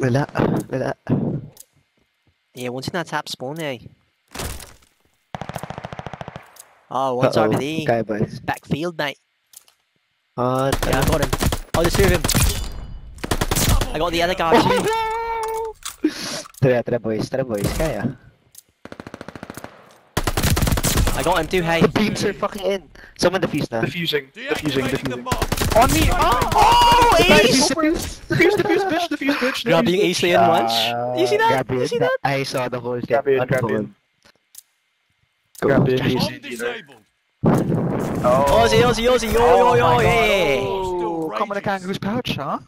Wala. Wala. Yeah, one's in that top spawn there. Oh, one's Uh-oh. RBD. Kaya boys. Backfield, mate. Oh, Yeah, I got him. Oh, there's two of him. I got the other guy too. Tara, tara boys, tara boys, kaya. I got him too, hey. The beams are fucking in. Someone defuse na. Defusing. Defusing. The Defusing. On me! Oh! Oh, Defuse, defuse, defuse, defuse, bitch, defuse, bitch. Grabbing defuse, Ace in once. You see that? Grab You see that? I saw the whole thing. Grab it, on the grab it. phone. Go. Grab it. Josh. Easy, Bomb either. disabled. Oh. Aussie, Aussie, Aussie, yo, yo, Oh yo, my God. yeah. Oh, come in a kangaroo's pouch, huh?